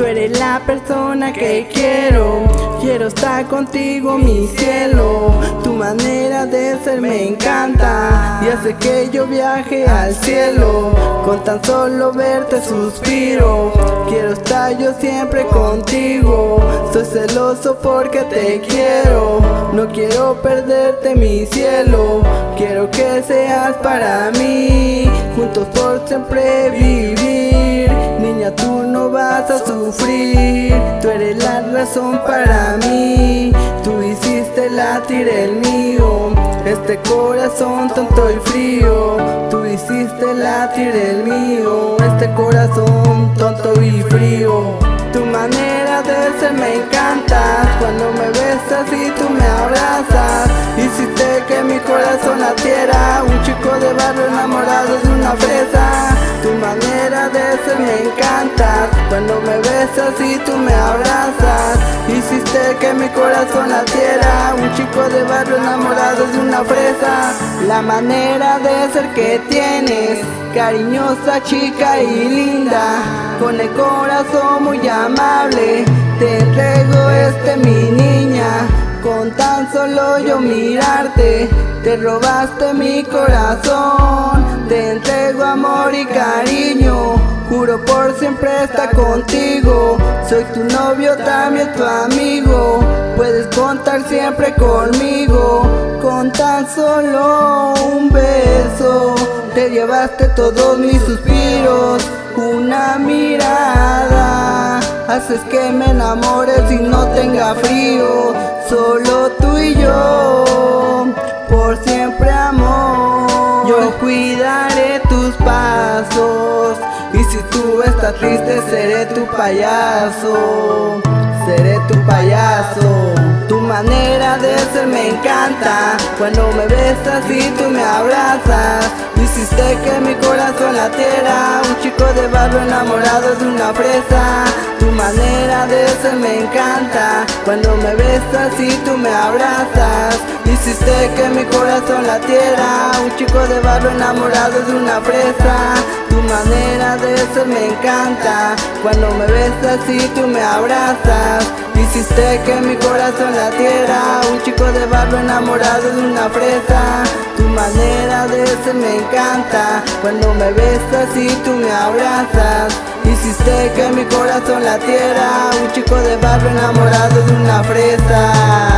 Tú eres la persona que quiero, quiero estar contigo mi cielo. Me encanta y hace que yo viaje al cielo. Con tan solo verte suspiro, quiero estar yo siempre contigo. Soy celoso porque te quiero, no quiero perderte mi cielo. Quiero que seas para mí, juntos por siempre vivir. Niña, tú no vas a sufrir, tú eres la razón para mí. Tú hiciste latir el mío, este corazón tonto y frío. Tú hiciste latir el mío, este corazón tonto y frío. Tu manera de ser me encanta, cuando me besas y tú me abrazas. Hiciste que mi corazón latiera, un chico de barrio enamorado de una fresa. Tu manera de ser me encanta Cuando me besas y tú me abrazas Hiciste que mi corazón latiera. Un chico de barrio enamorado de una fresa. La manera de ser que tienes Cariñosa, chica y linda. Con el corazón muy amable Te entrego este mi niña. Con tan solo yo mirarte, te robaste mi corazón. Estar contigo. Soy tu novio, también tu amigo. Puedes contar siempre conmigo, con tan solo un beso. Te llevaste todos mis suspiros, una mirada. Haces que me enamores y no tenga frío Solo tú y yo Por siempre amor Yo cuidaré tus pasos Y si tú estás triste seré tu payaso. Seré tu payaso. Tu manera de ser me encanta. Cuando me besas y tú me abrazas Hiciste que mi corazón latiera. Un chico de barro enamorado de una fresa manera de ser me encanta. Cuando me besas y tú me abrazas Hiciste que mi corazón latiera. Un chico de barro enamorado de una fresa. Tu manera de ser me encanta. Cuando me besas y tú me abrazas Hiciste que mi corazón latiera. Un chico de barro enamorado de una fresa. Tu manera de ser me encanta. Cuando me besas y tú me abrazas Hiciste que mi corazón latiera. Un chico de barro enamorado de una fresa